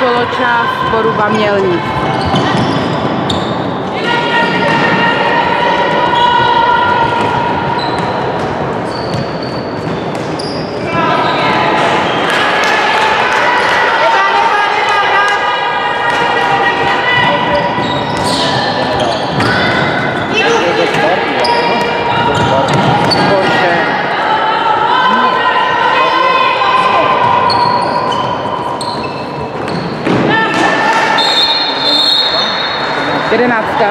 poločas Poruba Mělník. Jedenáctka.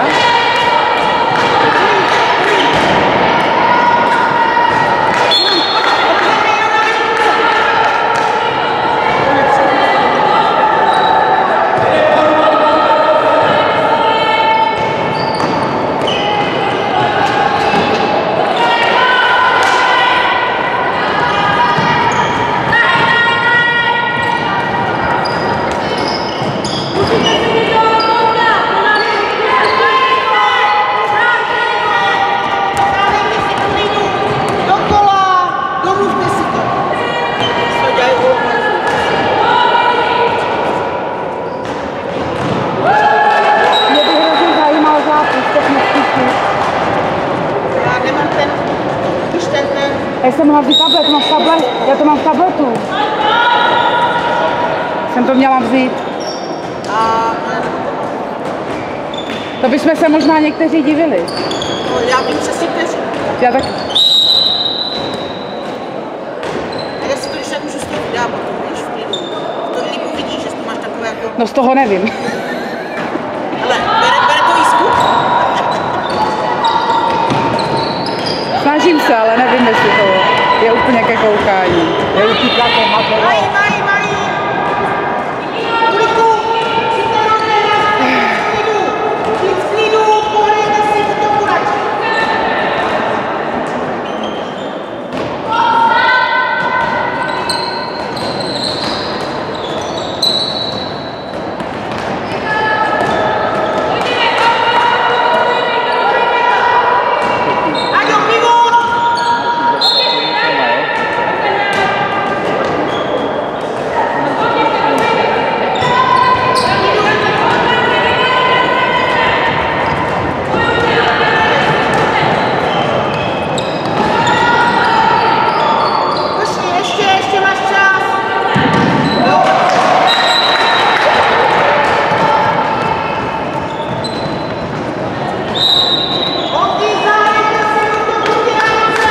Dokola! Domluvte si to! Co dělají Mě by hrozně zajímal zápis technický. Já nemám ten, když ten, ten, Já jsem mohla vzít tablet, mám v tablet, já to mám v tabletu. Jsem to měla vzít. a To bychom se možná někteří divili. no, já vím přesně, kteří. Já tak, A já si to když tak můžu z toho vydávat, to víš, v klidu. To líp uvidíš, že to máš takové jako, no z toho nevím. hele, bere, bere to výzkum. Snažím se, ale nevím, jestli to je úplně ke koukání. Je utíkáte Mají, mají, mají. Uliku, přijďte na mě, já v klidu. Víc klidu, pohrejte si v tom kurači. Aďo, pivot! Počkej, ještě, ještě máš čas. Jo. Holky, zahrajte si do toho dělance.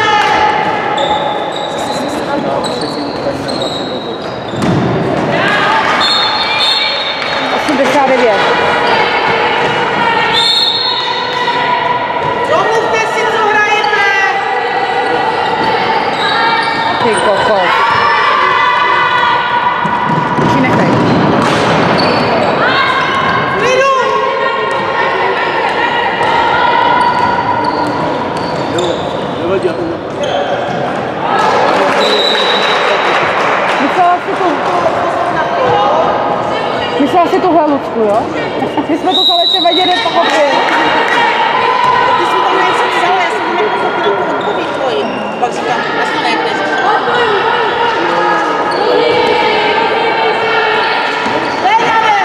89. Domluvte si, co hrajete. Ty kokos. Či nechej. Klidu. Myslela si tu... Myslela si tuhle Lucku, jo? My jsme to celé třeba jeden pochopili. Ty jsi tam něco psala, já jsem nepochopila tu odpověď tvoji. Pak říkám, já jsem nejde Hledale!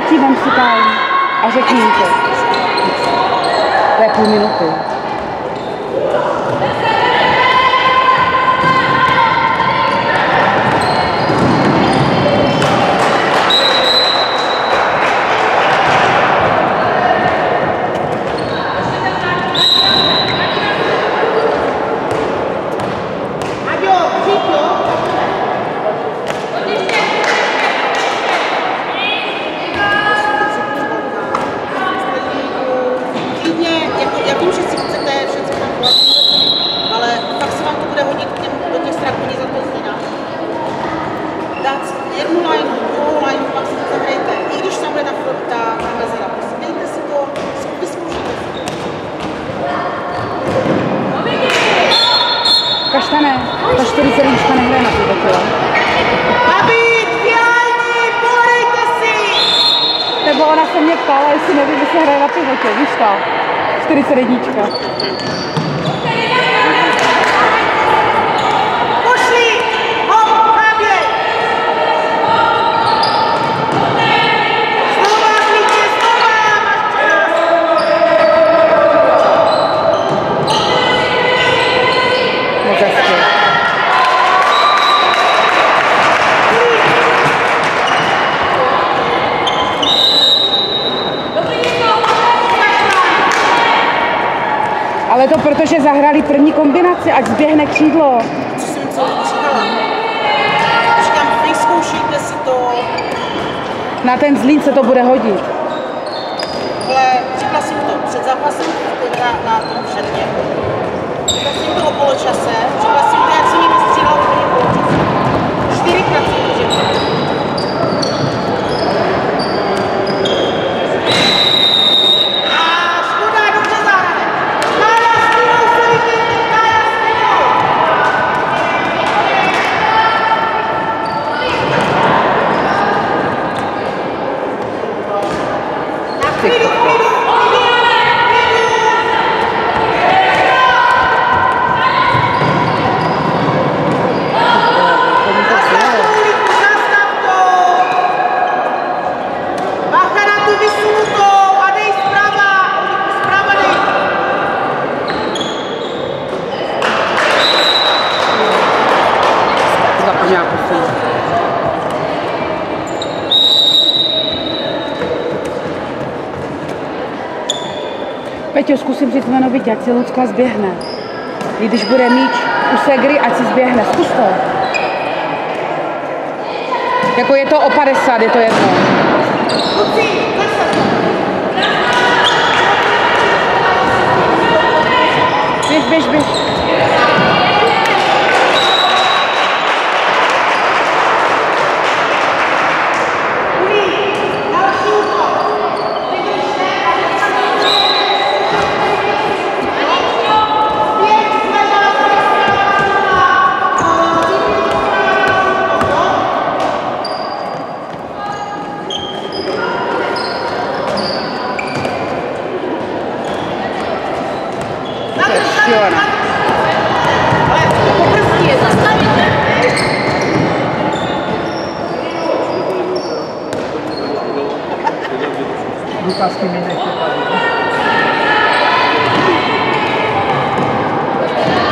Mě Jestli ztratí, vem si time a řekni jim to. To je půl minuty. Ta 41 nehraje na půl kilo. David, dělejte, polejte si! Nebo ona se mě ptala, jestli nevím, jestli hraje na pivotě, víš to? 41. Pošli! Hop, naběj! Znova, klidně, znova, máš čas! Moc hezky. Ale to protože zahrali první kombinaci, ať zběhne křídlo. Co jsem co říkala? Říkám, vyzkoušejte si to, Na ten zlín se to bude hodit. ale říkala jsem to před zápasem na, na tom. Říkala jsem to o poločase, říkala jsem to, jak jsem jim vystřídala v poločase. Čtyřikrát jsem to řekla. A škoda, dobře zahrané. Kája s týmou se vypněte, Kája s týmou! Na klidu, klidu, klidu, Zastav to, Uliku, zastav to! Bacha na tu vysunutou a dej zprava, Uliku, zprava dej. Zapomněla posunout. Peťo, vidět, ať si Lucka zběhne. I když bude míč u Segry, ať si zběhne. Zkus to. Jako je to o 50, je to jedno. Běž, běž, běž. Uli, další útok. Vydržte a nezaměňte. Zpět, zvedá se, zvedá se. To je šílené. Ale po prstí je zastavit, ne? Lukas tím mi nechce tady.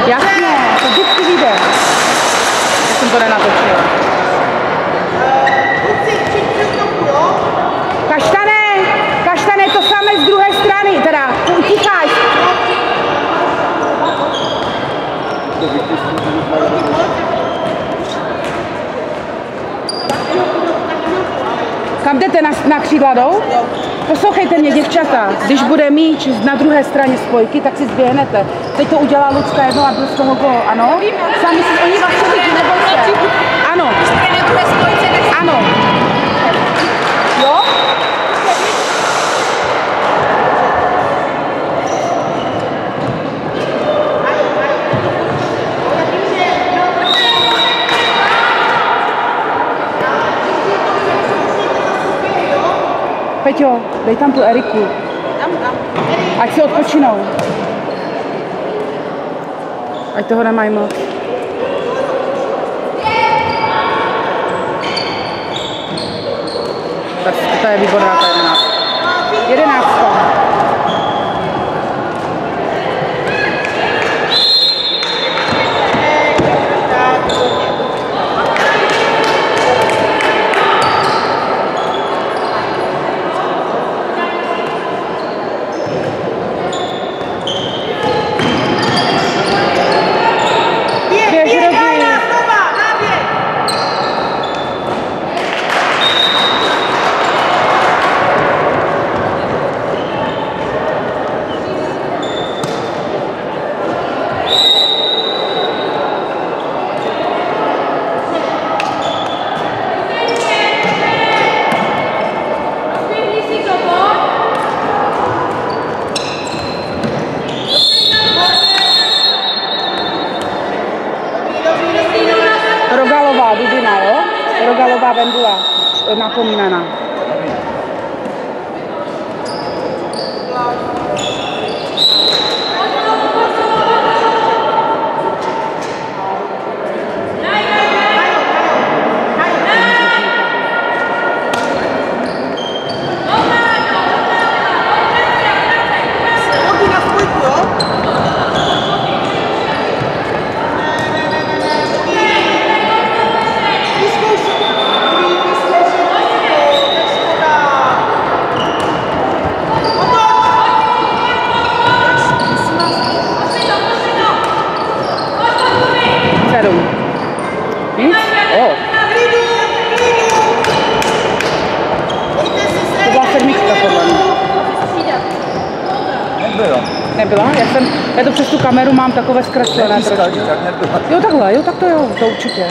Jasně, to vždycky vyjde. Já jsem to nenatočila. Kluci, přijďte k tomu, jo? Kaštane, kaštane, to samé z druhé strany, teda utíkáš. Jdete na, na křídla jdou? Poslouchejte mě, děvčata, když bude míč na druhé straně spojky, tak si zběhnete. Teď to udělá Lucka jednou a byl z toho gol, ano? Sami si, oni vás neboj se. Ano, ano. Jo? Peťo, dej tam tu Eriku, Tam, tam. ať si odpočinou. Ať toho nemají moc. Tak to je výborná ta jedenáctka. Jedenáctka. galo galo baben dwa, e, nan komi nanan. Kameru mám takové zkreslené trošku. Jo takhle, jo tak to jo, to určitě.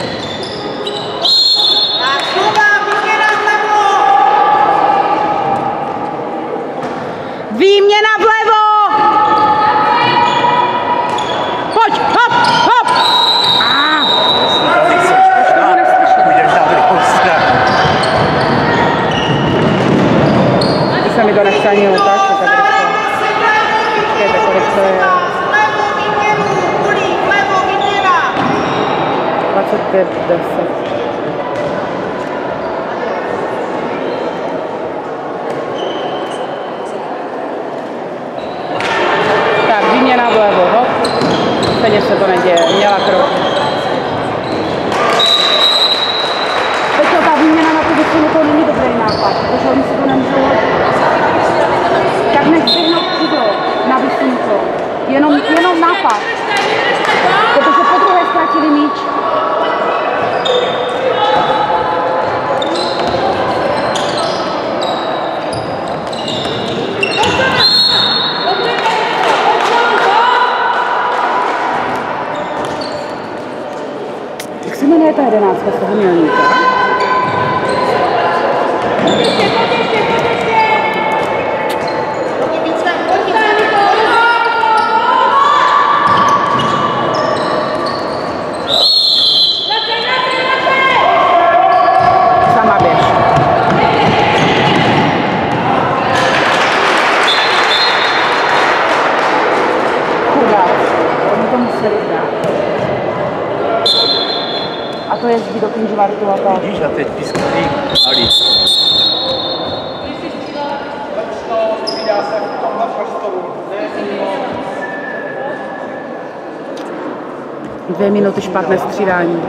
Dvě minuty špatné střídání.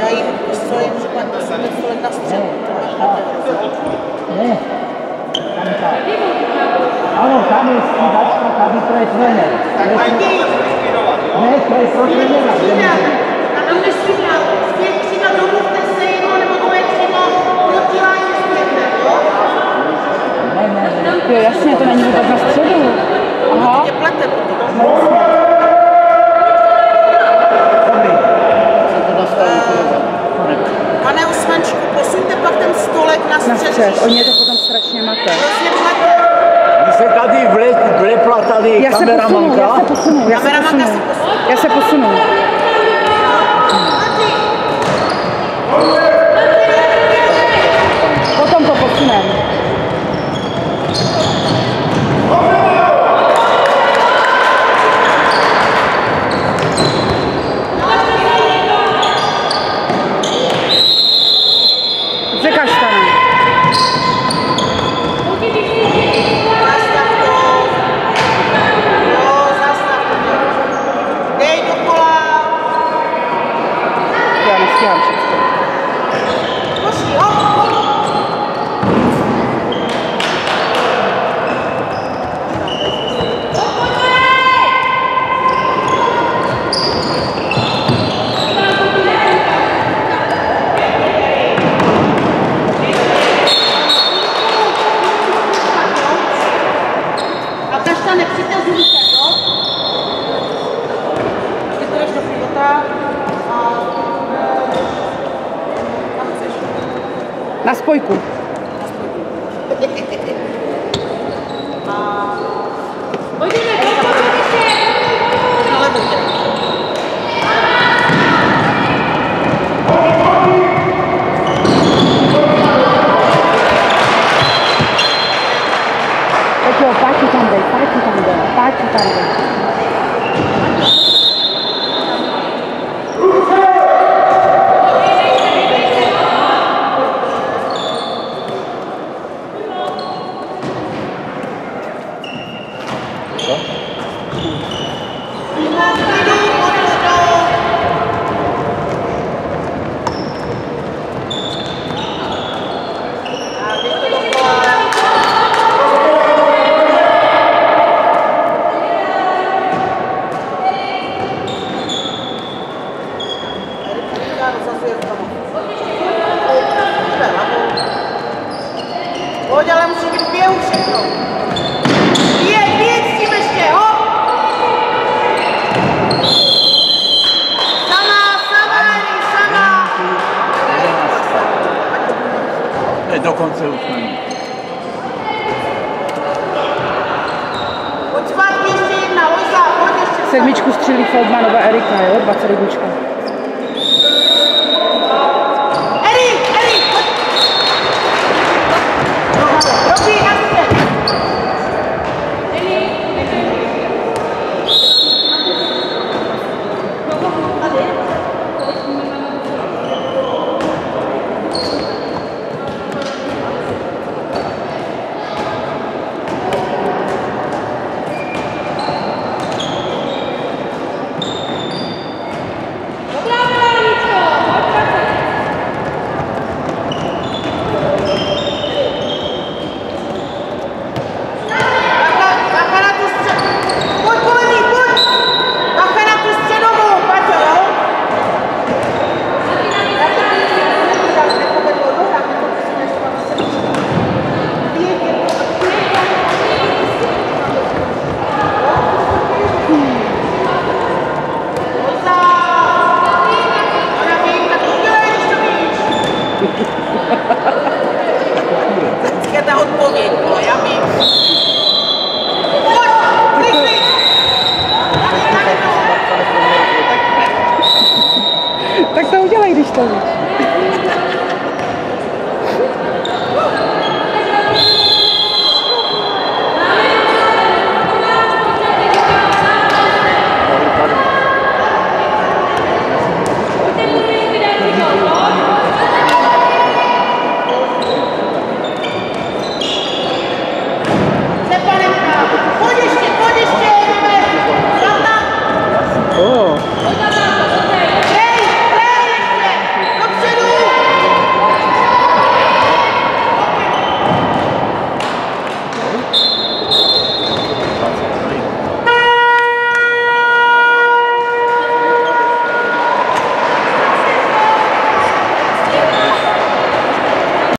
Já jim špatně, stojím na střelu. Ne. Tam. Ano, tam je střídačka, tady to je trenér. Ne, to je pro trenéra. Tom nestřídá. Zpět křídla, domluvte se jedno nebo dvoje křídlo, protilání zpětné, jo? Ne, ne, ne. Jo, jasně, to není vůbec na středu. Aha, Tě plete potom. Pane Usmančku, posuňte pak ten stolek na střed. oni je to potom strašně mate. Plete. Když se tady vle, vlepla tady Já se posunu, já se kameramanka, posunu, já se Kameramanka posunu. se posune. Já se posunu. Na spojku. Pojďme, Bate também, bate também, bate também. Dokonce už není. Ještě. Sedmičku střílí Feldmanova Erika, jo, 21.